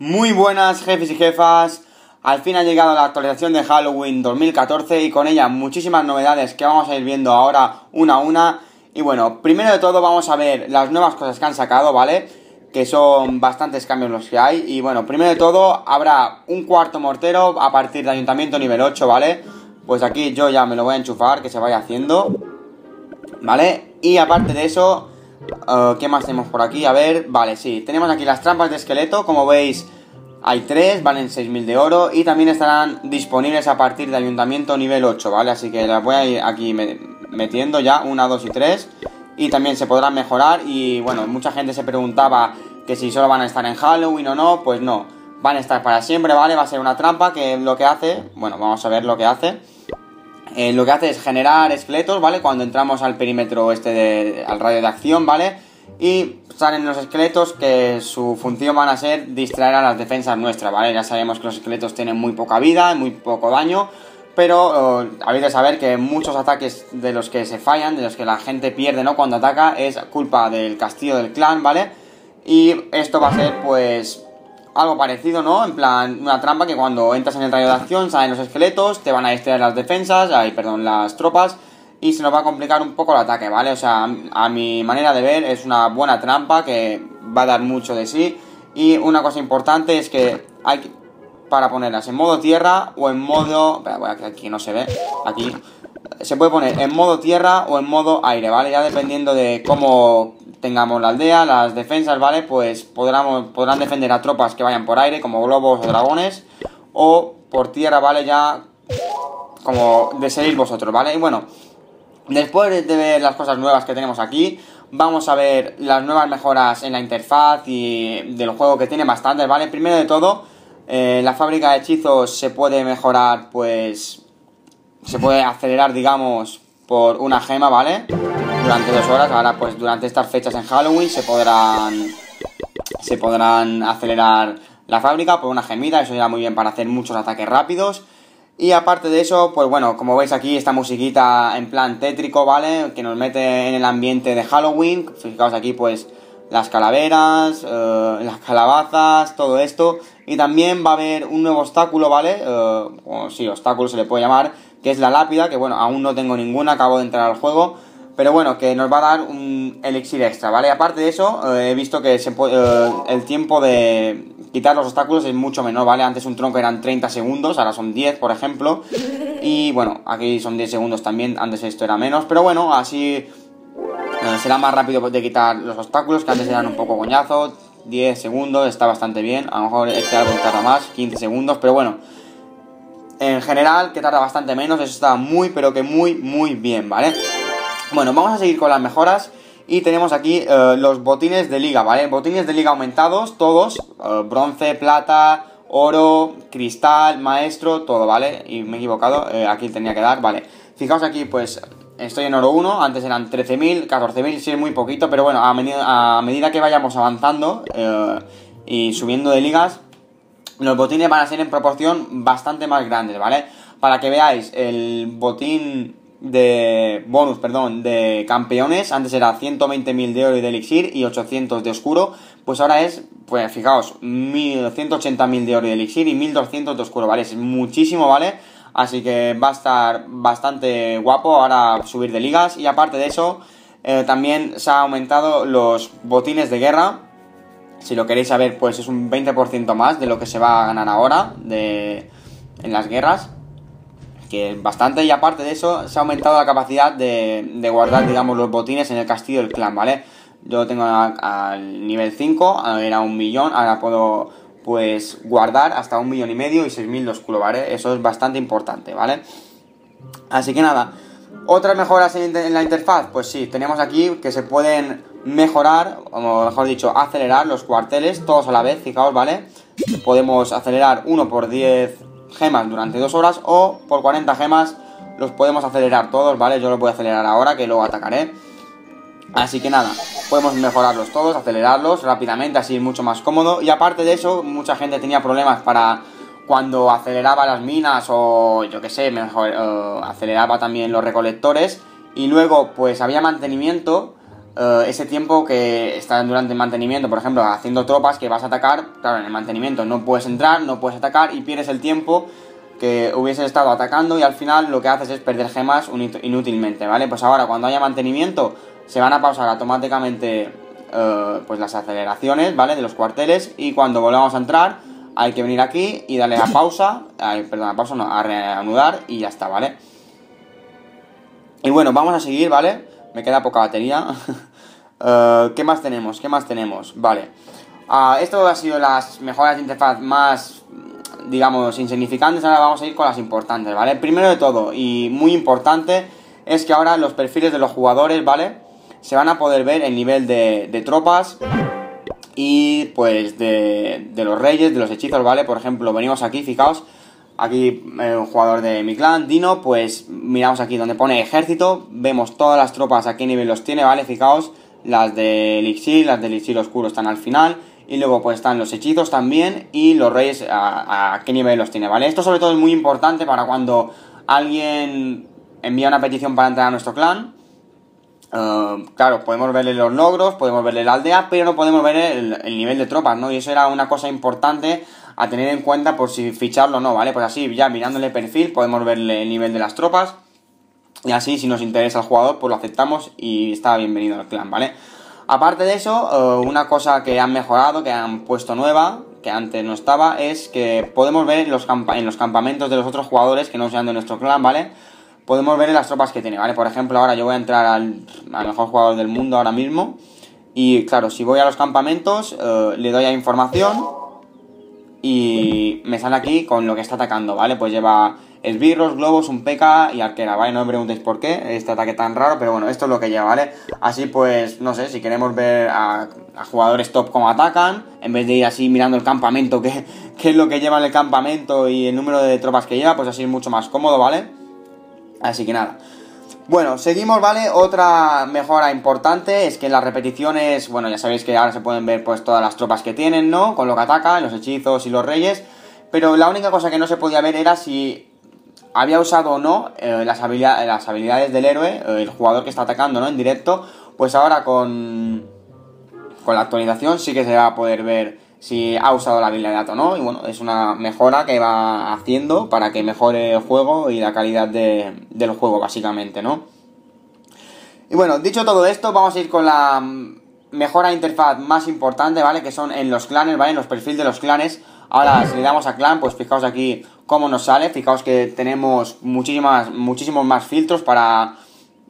Muy buenas jefes y jefas, al fin ha llegado la actualización de Halloween 2014 y con ella muchísimas novedades que vamos a ir viendo ahora una a una. Y bueno, primero de todo vamos a ver las nuevas cosas que han sacado, ¿vale? Que son bastantes cambios los que hay. Y bueno, primero de todo habrá un cuarto mortero a partir de ayuntamiento nivel 8, ¿vale? Pues aquí yo ya me lo voy a enchufar, que se vaya haciendo. ¿Vale? Y aparte de eso, uh, ¿qué más tenemos por aquí? A ver, vale, sí, tenemos aquí las trampas de esqueleto, como veis hay tres, valen 6.000 de oro. Y también estarán disponibles a partir de ayuntamiento nivel 8, ¿vale? Así que las voy a ir aquí metiendo ya, una, dos y tres. Y también se podrán mejorar. Y bueno, mucha gente se preguntaba que si solo van a estar en Halloween o no, pues no, van a estar para siempre, ¿vale? Va a ser una trampa que lo que hace, bueno, vamos a ver lo que hace eh, lo que hace es generar esqueletos, ¿vale? Cuando entramos al perímetro este de, al radio de acción, ¿vale? Y salen los esqueletos que su función van a ser distraer a las defensas nuestras, ¿vale? Ya sabemos que los esqueletos tienen muy poca vida, muy poco daño, pero habéis de saber que muchos ataques de los que se fallan, de los que la gente pierde, ¿no? Cuando ataca, es culpa del castillo del clan, ¿vale? Y esto va a ser, pues, algo parecido, ¿no? En plan, una trampa que cuando entras en el rayo de acción salen los esqueletos, te van a distraer las defensas, ay, perdón, las tropas, y se nos va a complicar un poco el ataque, ¿vale? O sea, a mi manera de ver es una buena trampa que va a dar mucho de sí. Y una cosa importante es que hay para ponerlas en modo tierra o en modo... Aquí no se ve, aquí... Se puede poner en modo tierra o en modo aire, ¿vale? Ya dependiendo de cómo tengamos la aldea, las defensas, ¿vale? Pues podrán, podrán defender a tropas que vayan por aire, como globos o dragones, o por tierra, ¿vale? Ya como de seguir vosotros, ¿vale? Y bueno, después de ver las cosas nuevas que tenemos aquí, vamos a ver las nuevas mejoras en la interfaz y del juego que tiene bastantes, ¿vale? Primero de todo, eh, la fábrica de hechizos se puede mejorar, pues... Se puede acelerar, digamos, por una gema, ¿vale? Durante dos horas. Ahora, pues durante estas fechas en Halloween se podrán se podrán acelerar la fábrica por una gemita. Eso irá muy bien para hacer muchos ataques rápidos. Y aparte de eso, pues bueno, como veis aquí, esta musiquita en plan tétrico, ¿vale? Que nos mete en el ambiente de Halloween. Fijaos aquí, pues, las calaveras, eh, las calabazas, todo esto. Y también va a haber un nuevo obstáculo, ¿vale? Eh, o sí, obstáculo se le puede llamar, que es la lápida, que bueno, aún no tengo ninguna, acabo de entrar al juego. Pero bueno, que nos va a dar un elixir extra, ¿vale? Aparte de eso, eh, he visto que se eh, el tiempo de quitar los obstáculos es mucho menor, ¿vale? Antes un tronco eran 30 segundos, ahora son 10, por ejemplo. Y bueno, aquí son 10 segundos también, antes esto era menos. Pero bueno, así eh, será más rápido de quitar los obstáculos, que antes eran un poco coñazo. 10 segundos, está bastante bien. A lo mejor este árbol tarda más, 15 segundos, pero bueno. En general, que tarda bastante menos, eso está muy, pero que muy, muy bien, ¿vale? Bueno, vamos a seguir con las mejoras. Y tenemos aquí eh, los botines de liga, ¿vale? Botines de liga aumentados, todos. Eh, bronce, plata, oro, cristal, maestro, todo, ¿vale? Y me he equivocado, eh, aquí tenía que dar, vale. Fijaos aquí, pues estoy en oro 1, antes eran 13.000, 14.000, sí es muy poquito, pero bueno, a, medida, a medida que vayamos avanzando y subiendo de ligas, los botines van a ser en proporción bastante más grandes, ¿vale? Para que veáis, el botín de bonus, perdón, de campeones. Antes era 120.000 de oro y de elixir y 800 de oscuro. Pues ahora es, pues fijaos, 180.000 de oro y de elixir y 1200 de oscuro, ¿vale? Es muchísimo, ¿vale? Así que va a estar bastante guapo ahora subir de ligas. Y aparte de eso, eh, también se ha aumentado los botines de guerra. Si lo queréis saber, pues es un 20% más de lo que se va a ganar ahora de, en las guerras que bastante y aparte de eso se ha aumentado la capacidad de, guardar, digamos, los botines en el castillo del clan, ¿vale? Yo lo tengo al nivel 5, era un millón, ahora puedo pues guardar hasta un millón y medio y 6.000 de oscuro, ¿vale? Eso es bastante importante, ¿vale? Así que nada, otras mejoras en, la interfaz, pues sí, tenemos aquí que se pueden mejorar, o mejor dicho, acelerar los cuarteles, todos a la vez, fijaos, ¿vale? Podemos acelerar uno por 10 gemas durante dos horas o por 40 gemas los podemos acelerar todos, ¿vale? Yo los voy a acelerar ahora que luego atacaré. Así que nada, podemos mejorarlos todos, acelerarlos rápidamente, así es mucho más cómodo. Y aparte de eso, mucha gente tenía problemas para cuando aceleraba las minas o yo que sé, mejor, aceleraba también los recolectores. Y luego pues había mantenimiento eh, ese tiempo que estás durante el mantenimiento, por ejemplo, haciendo tropas que vas a atacar, claro, en el mantenimiento no puedes entrar, no puedes atacar y pierdes el tiempo que hubieses estado atacando y al final lo que haces es perder gemas inútilmente, ¿vale? Pues ahora cuando haya mantenimiento se van a pausar automáticamente eh, pues las aceleraciones, ¿vale? De los cuarteles y cuando volvamos a entrar hay que venir aquí y darle a pausa, perdón, a pausa no, a reanudar y ya está, ¿vale? Y bueno, vamos a seguir, ¿vale? Me queda poca batería. Eh, ¿Qué más tenemos? ¿Qué más tenemos? Vale. Uh, esto ha sido las mejoras de interfaz más, digamos, insignificantes. Ahora vamos a ir con las importantes, ¿vale? Primero de todo, y muy importante, es que ahora los perfiles de los jugadores, ¿vale? Se van a poder ver el nivel de, de tropas y pues de, de, los reyes, de los hechizos, ¿vale? Por ejemplo, venimos aquí, fijaos, aquí eh, un jugador de mi clan, Dino, pues miramos aquí donde pone ejército, vemos todas las tropas a qué nivel los tiene, ¿vale? Fijaos, las de Elixir, las de Elixir Oscuro están al final, y luego pues están los hechizos también, y los reyes a, qué nivel los tiene, ¿vale? Esto sobre todo es muy importante para cuando alguien envía una petición para entrar a nuestro clan, Uh, claro, podemos verle los logros, podemos verle la aldea, pero no podemos ver el, nivel de tropas, ¿no? Y eso era una cosa importante a tener en cuenta por si ficharlo o no, ¿vale? Pues así, ya mirándole perfil, podemos verle el nivel de las tropas. Y así, si nos interesa el jugador, pues lo aceptamos y está bienvenido al clan, ¿vale? Aparte de eso, uh, una cosa que han mejorado, que han puesto nueva, que antes no estaba, es que podemos ver en los campamentos de los otros jugadores que no sean de nuestro clan, ¿vale? podemos ver las tropas que tiene, ¿vale? Por ejemplo, ahora yo voy a entrar al, al mejor jugador del mundo ahora mismo. Y claro, si voy a los campamentos, eh, le doy a información y me sale aquí con lo que está atacando, ¿vale? Pues lleva esbirros, globos, un peca y arquera, ¿vale? No me preguntéis por qué este ataque tan raro, pero bueno, esto es lo que lleva, ¿vale? Así pues, no sé, si queremos ver a, jugadores top cómo atacan, en vez de ir así mirando el campamento, qué, qué es lo que lleva en el campamento y el número de tropas que lleva, pues así es mucho más cómodo, ¿vale? Así que nada. Bueno, seguimos, ¿vale? Otra mejora importante es que en las repeticiones, bueno, ya sabéis que ahora se pueden ver pues todas las tropas que tienen, ¿no? Con lo que atacan, los hechizos y los reyes. Pero la única cosa que no se podía ver era si había usado o no eh, las, habilidades, las habilidades del héroe, eh, el jugador que está atacando, ¿no? En directo. Pues ahora con, con la actualización sí que se va a poder ver si ha usado la habilidad o no. Y bueno, es una mejora que va haciendo para que mejore el juego y la calidad de, del juego, básicamente, ¿no? Y bueno, dicho todo esto, vamos a ir con la mejora de interfaz más importante, ¿vale? Que son en los clanes, ¿vale? En los perfiles de los clanes. Ahora, si le damos a clan, pues fijaos aquí cómo nos sale. Fijaos que tenemos muchísimas, muchísimos más filtros para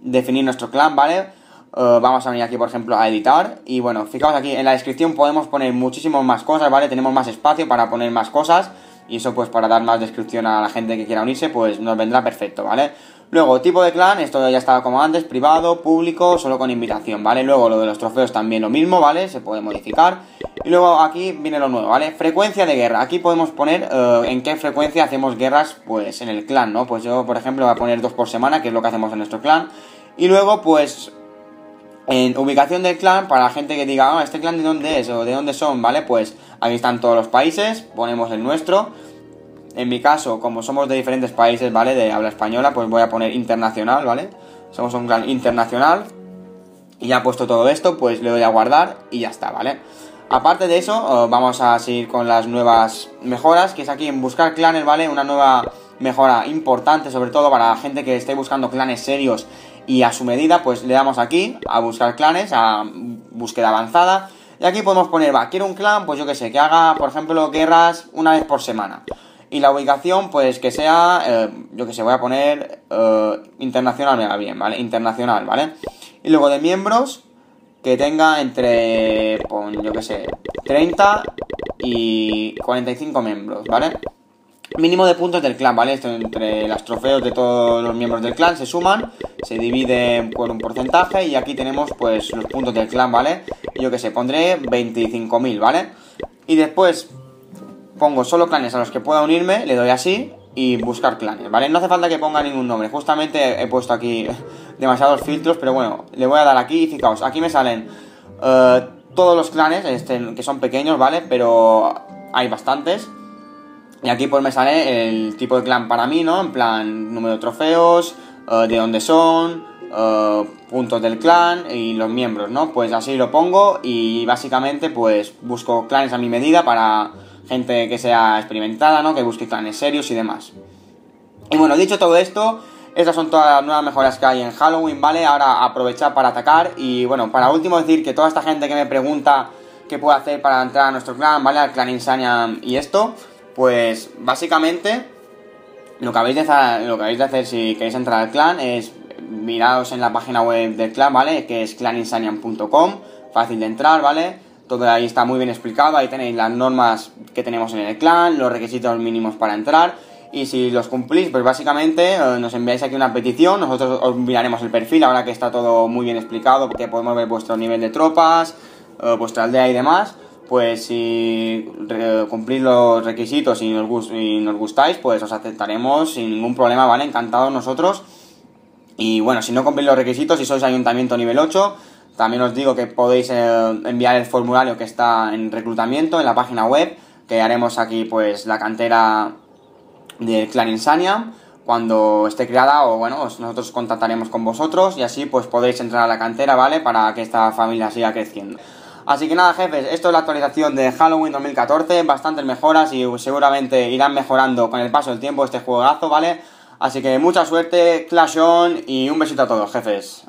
definir nuestro clan, ¿vale? Uh, vamos a venir aquí, por ejemplo, a editar. Y bueno, fijaos aquí, en la descripción podemos poner muchísimas más cosas, ¿vale? Tenemos más espacio para poner más cosas. Y eso, pues, para dar más descripción a la gente que quiera unirse, pues nos vendrá perfecto, ¿vale? Luego, tipo de clan, esto ya estaba como antes, privado, público, solo con invitación, ¿vale? Luego, lo de los trofeos también lo mismo, ¿vale? Se puede modificar. Y luego aquí viene lo nuevo, ¿vale? Frecuencia de guerra. Aquí podemos poner uh, en qué frecuencia hacemos guerras, pues, en el clan, ¿no? Pues yo, por ejemplo, voy a poner dos por semana, que es lo que hacemos en nuestro clan. Y luego, pues, en ubicación del clan, para la gente que diga, ah, ¿este clan de dónde es? o de dónde son, ¿vale? Pues aquí están todos los países, ponemos el nuestro. En mi caso, como somos de diferentes países, ¿vale? De habla española, pues voy a poner internacional, ¿vale? Somos un clan internacional. Y ya puesto todo esto, pues le doy a guardar y ya está, ¿vale? Aparte de eso, eh, vamos a seguir con las nuevas mejoras, que es aquí en buscar clanes, ¿vale? Una nueva mejora importante, sobre todo para la gente que esté buscando clanes serios y a su medida pues le damos aquí a buscar clanes, a búsqueda avanzada y aquí podemos poner, va, quiero un clan, pues yo que sé, que haga por ejemplo guerras una vez por semana y la ubicación pues que sea, eh, yo que sé, voy a poner eh, internacional, me va bien, ¿vale? Internacional, ¿vale? Y luego de miembros que tenga entre, yo que sé, 30 y 45 miembros, ¿vale? Mínimo de puntos del clan, ¿vale? Esto entre los trofeos de todos los miembros del clan se suman, se divide por un porcentaje y aquí tenemos pues los puntos del clan, ¿vale? Yo que sé, pondré 25.000, ¿vale? Y después pongo solo clanes a los que pueda unirme, le doy así y buscar clanes, ¿vale? No hace falta que ponga ningún nombre, justamente he puesto aquí demasiados filtros, pero bueno, le voy a dar aquí y fijaos, aquí me salen uh, todos los clanes este, que son pequeños, ¿vale? Pero hay bastantes. Y aquí pues me sale el tipo de clan para mí, ¿no? En plan, número de trofeos, uh, de dónde son, eh, puntos del clan y los miembros, ¿no? Pues así lo pongo y básicamente pues busco clanes a mi medida para gente que sea experimentada, ¿no? Que busque clanes serios y demás. Y bueno, dicho todo esto, estas son todas las nuevas mejoras que hay en Halloween, ¿vale? Ahora aprovechar para atacar y bueno, para último decir que toda esta gente que me pregunta qué puedo hacer para entrar a nuestro clan, ¿vale? Al clan Insania y esto, pues básicamente lo que habéis de hacer, lo que habéis de hacer si queréis entrar al clan es miraros en la página web del clan, ¿vale? Que es claninsanian.com, fácil de entrar, ¿vale? Todo ahí está muy bien explicado, ahí tenéis las normas que tenemos en el clan, los requisitos mínimos para entrar y si los cumplís, pues básicamente eh, nos enviáis aquí una petición, nosotros os miraremos el perfil, ahora que está todo muy bien explicado, porque podemos ver vuestro nivel de tropas, eh, vuestra aldea y demás, pues si cumplís los requisitos y nos, gustáis, pues os aceptaremos sin ningún problema, ¿vale? Encantados nosotros. Y bueno, si no cumplís los requisitos, si sois ayuntamiento nivel 8, también os digo que podéis eh, enviar el formulario que está en reclutamiento en la página web, que haremos aquí pues la cantera del clan Insania cuando esté creada o bueno, nosotros contactaremos con vosotros y así pues podéis entrar a la cantera, ¿vale? Para que esta familia siga creciendo. Así que nada, jefes, esto es la actualización de Halloween 2014, bastantes mejoras y seguramente irán mejorando con el paso del tiempo este juegazo, ¿vale? Así que mucha suerte, Clash On y un besito a todos, jefes.